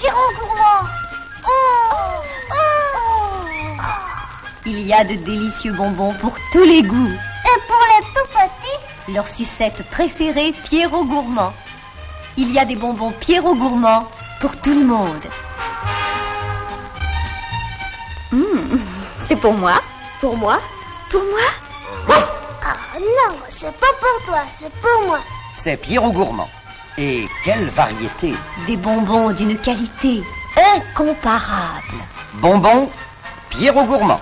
Pierrot gourmand. Oh, oh. Il y a de délicieux bonbons pour tous les goûts. Et pour les tout petits Leur sucette préférée, Pierrot gourmand. Il y a des bonbons Pierrot gourmand pour tout le monde. Hum, c'est pour moi Pour moi Pour moi Ah non, c'est pas pour toi, c'est pour moi. C'est Pierrot gourmand. Et quelle variété Des bonbons d'une qualité incomparable. Bonbons Pierrot Gourmand.